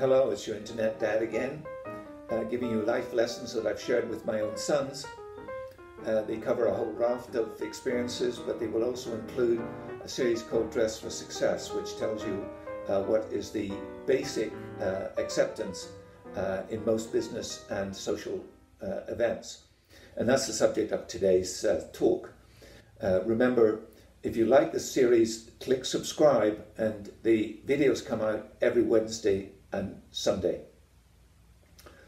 Hello, it's your internet dad again, uh, giving you life lessons that I've shared with my own sons. Uh, they cover a whole raft of experiences, but they will also include a series called Dress for Success, which tells you uh, what is the basic uh, acceptance uh, in most business and social uh, events. And that's the subject of today's talk. remember, if you like the series, click subscribe, and the videos come out every Wednesday and Sunday.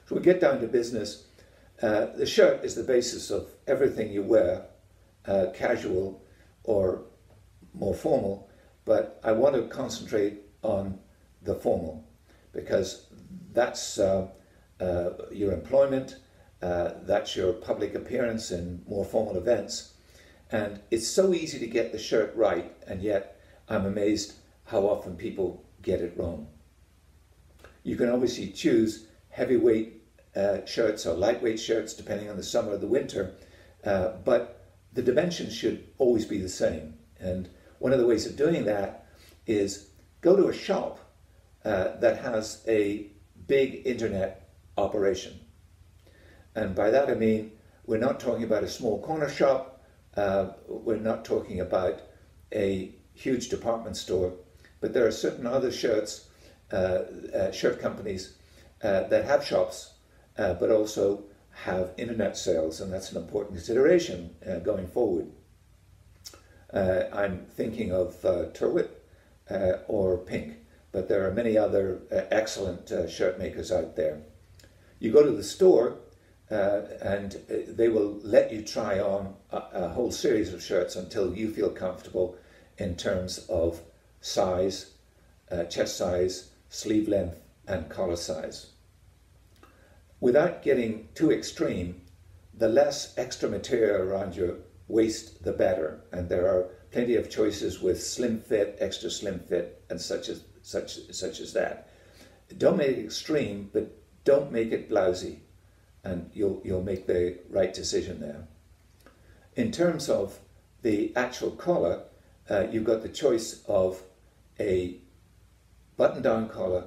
So we get down to business. Uh, the shirt is the basis of everything you wear, uh, casual or more formal, but I want to concentrate on the formal because that's uh, uh your employment, uh, that's your public appearance in more formal events. And it's so easy to get the shirt right, and yet I'm amazed how often people get it wrong. You can obviously choose heavyweight uh, shirts or lightweight shirts depending on the summer or the winter, uh, but the dimensions should always be the same. And one of the ways of doing that is go to a shop uh, that has a big internet operation. And by that I mean we're not talking about a small corner shop, uh, we're not talking about a huge department store, but there are certain other shirts Uh, uh, shirt companies uh, that have shops, uh, but also have internet sales, and that's an important consideration going forward. I'm thinking of Tyrwhitt or Pink, but there are many other excellent shirt makers out there. You go to the store, uh, and they will let you try on a, a, whole series of shirts until you feel comfortable in terms of size, uh, chest size, sleeve length, and collar size. Without getting too extreme, the less extra material around your waist, the better. And there are plenty of choices with slim fit, extra slim fit, and such as such such as that. Don't make it extreme, but don't make it blousy, and you'll you'll make the right decision there. In terms of the actual collar, uh, you've got the choice of a button down collar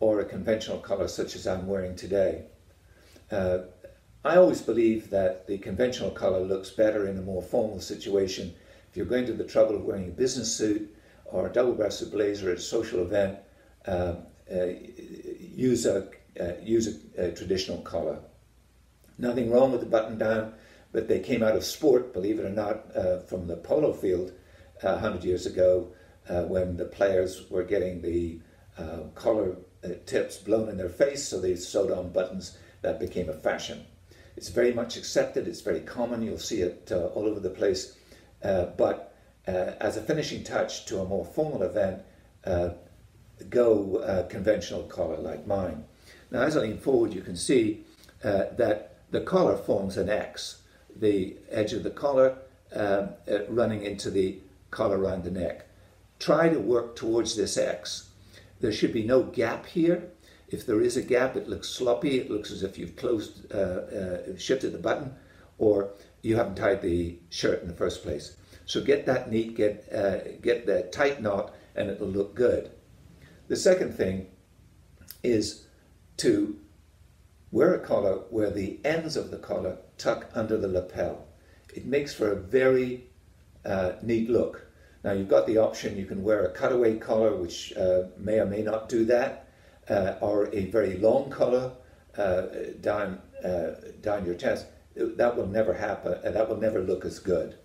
or a conventional collar such as I'm wearing today. Uh, I always believe that the conventional collar looks better in a more formal situation. If you're going to the trouble of wearing a business suit or a double-breasted blazer at a social event, uh, uh, use, a, uh, use a, a, traditional collar. Nothing wrong with the button down, but they came out of sport, believe it or not, uh, from the polo field 100 uh, years ago uh, when the players were getting the uh, collar uh, tips blown in their face, so they sewed on buttons. That became a fashion. It's very much accepted. It's very common. You'll see it uh, all over the place. Uh, but uh, as a finishing touch to a more formal event, go conventional collar like mine. Now, as I lean forward, you can see that the collar forms an X. The edge of the collar um, running into the collar around the neck try to work towards this X. There should be no gap here. If there is a gap, it looks sloppy. It looks as if you've closed, uh, uh, shifted the button, or you haven't tied the shirt in the first place. So get that neat, get, uh, get the tight knot, and it'll look good. The second thing is to wear a collar where the ends of the collar tuck under the lapel. It makes for a very uh, neat look. Now you've got the option, you can wear a cutaway collar, which uh, may or may not do that, uh, or a very long collar uh, down, uh, down your chest. That will never happen, uh, that will never look as good.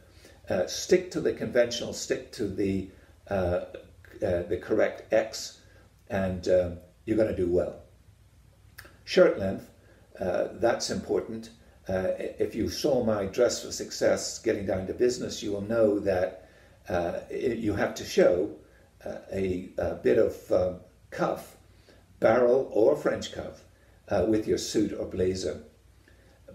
Uh, stick to the conventional, stick to the, the correct X, and you're going to do well. Shirt length, that's important. if you saw my Dress for Success getting down to business, you will know that uh, you have to show uh, a, a, bit of um, cuff, barrel or French cuff, uh, with your suit or blazer.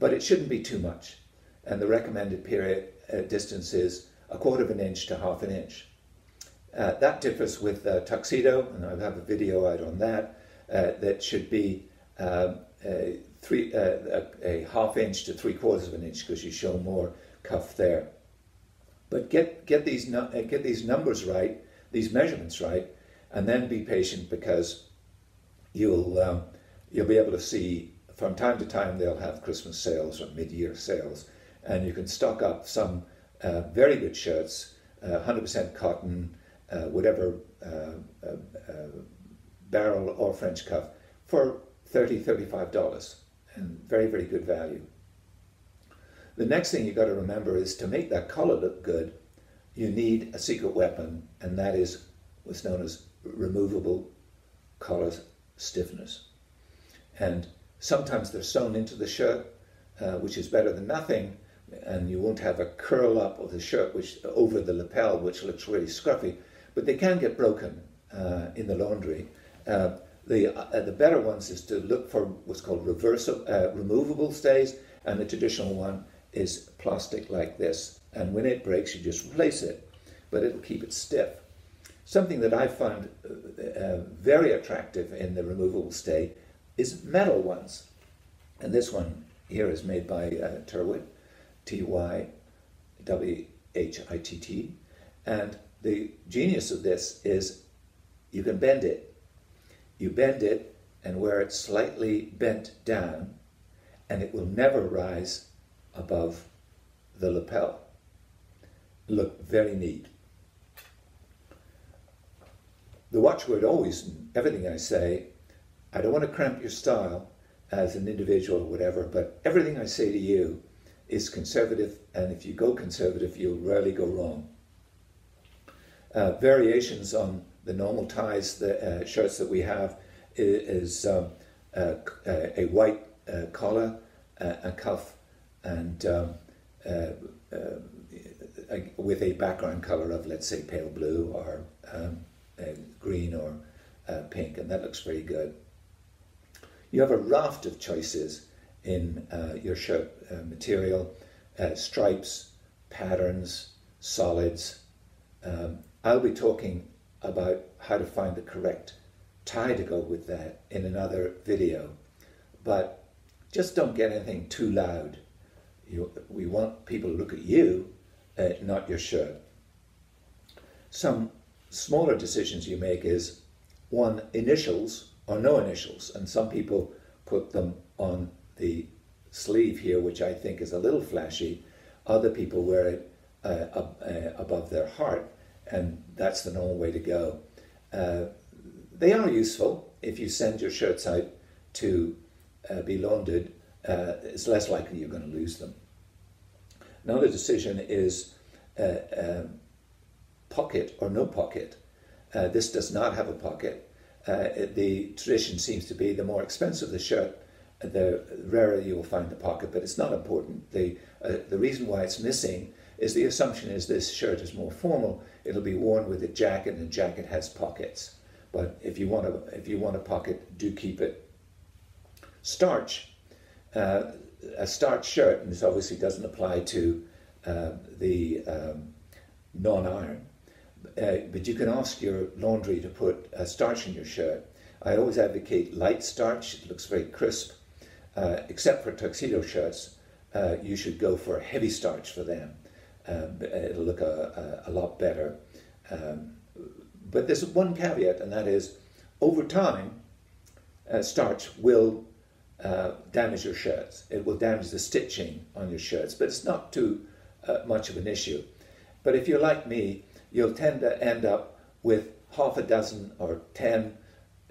But it shouldn't be too much. And the recommended period uh, distance is a quarter of an inch to half an inch. Uh, that differs with tuxedo, and I have a video out on that, that should be um, a, three, a, a half inch to three quarters of an inch because you show more cuff there. But get, get, these, uh, get these numbers right, these measurements right, and then be patient because you'll um, you'll be able to see from time to time they'll have Christmas sales or mid-year sales, and you can stock up some uh, very good shirts, uh, 100% cotton, uh, whatever uh, uh, barrel or French cuff for 30 $35 and very, very good value. The next thing you've got to remember is to make that collar look good, you need a secret weapon, and that is what's known as removable collar stiffeners. And sometimes they're sewn into the shirt, uh, which is better than nothing, and you won't have a curl up of the shirt which over the lapel, which looks really scruffy, but they can get broken uh, in the laundry. Uh, the, uh, the better ones is to look for what's called reversible, uh, removable stays, and the traditional one is plastic like this. And when it breaks, you just replace it, but it'll keep it stiff. Something that I find uh, uh, very attractive in the removable stay is metal ones. And this one here is made by uh, Tyrwhitt, T Y W H I T T. And the genius of this is you can bend it. You bend it, and where it's slightly bent down, and it will never rise above the lapel. Look very neat. The watchword always, everything I say, I don't want to cramp your style as an individual or whatever, but everything I say to you is conservative, and if you go conservative, you'll rarely go wrong. Uh, variations on the normal ties, the uh, shirts that we have, is, um, uh, a white uh, collar, uh, a cuff, and um, uh, with a background color of, let's say, pale blue or um, green or pink, and that looks very good. You have a raft of choices in uh, your shirt uh, material, uh, stripes, patterns, solids. Um, I'll be talking about how to find the correct tie to go with that in another video, but just don't get anything too loud. You, we want people to look at you, uh, not your shirt. Some smaller decisions you make is one, initials or no initials, and some people put them on the sleeve here, which I think is a little flashy. Other people wear it uh, uh, above their heart, and that's the normal way to go. Uh, they are useful if you send your shirts out to uh, be laundered. Uh, it's less likely you're going to lose them. Another decision is uh, um, pocket or no pocket. this does not have a pocket. the tradition seems to be the more expensive the shirt, the rarer you will find the pocket, but it's not important. The, uh, the reason why it's missing is the assumption is this shirt is more formal. It'll be worn with a jacket, and jacket has pockets. But if you want a, if you want a pocket, do keep it. Starch. Uh, a starch shirt, and this obviously doesn't apply to uh, the um, non-iron, uh, but you can ask your laundry to put a starch in your shirt. I always advocate light starch. It looks very crisp uh, except for tuxedo shirts, uh, you should go for heavy starch for them. Um, it'll look a, a, a lot better. Um, but there's one caveat, and that is over time, uh, starch will uh, damage your shirts. It will damage the stitching on your shirts, but it's not too uh, much of an issue. But if you're like me, you'll tend to end up with half a dozen or ten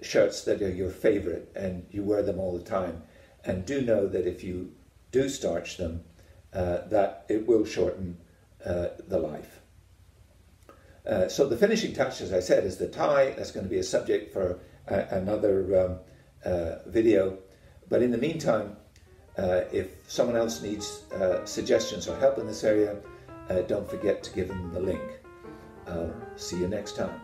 shirts that are your favorite and you wear them all the time and do know that if you do starch them, uh, that it will shorten uh, the life. Uh, so the finishing touch, as I said, is the tie. That's going to be a subject for uh, another um, uh, video. But in the meantime, uh, if someone else needs suggestions or help in this area, don't forget to give them the link. See you next time.